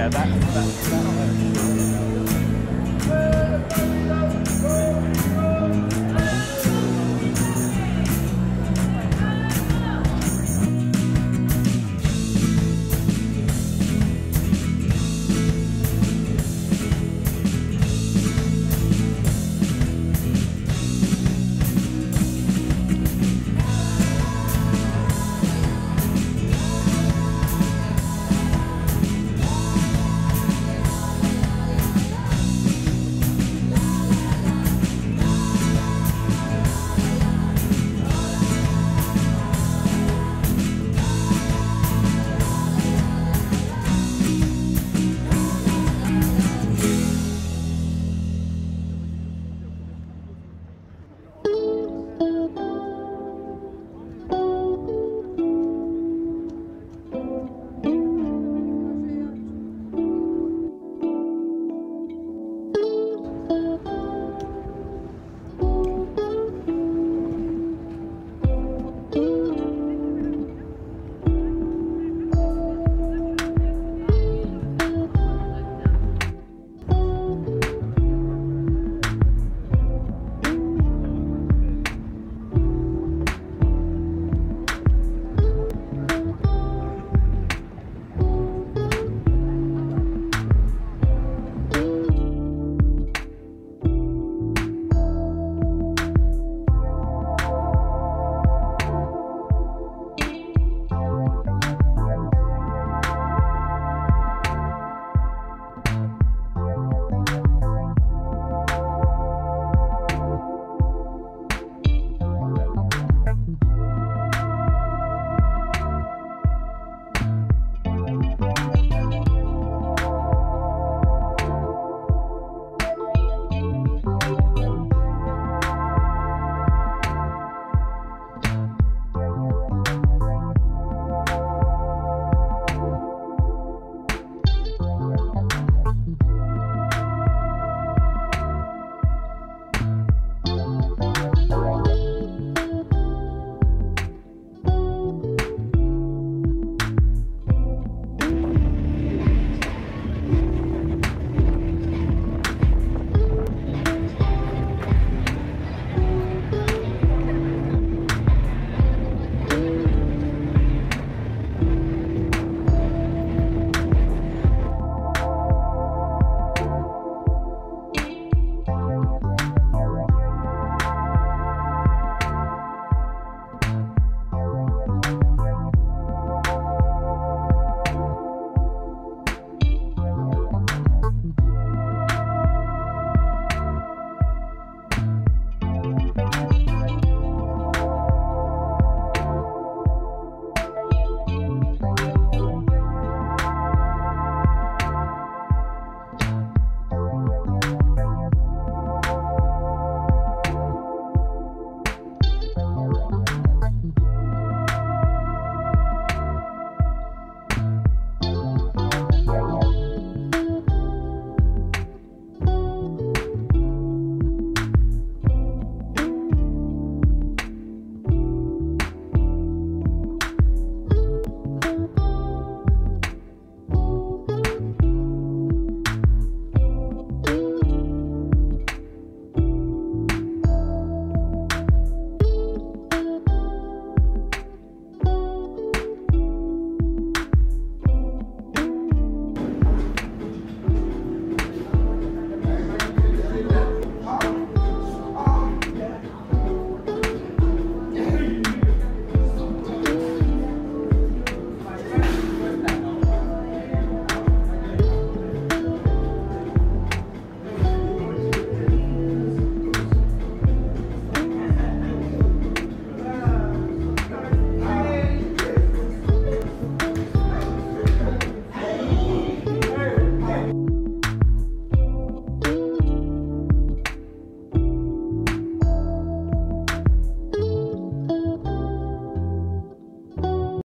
Yeah, that, that, that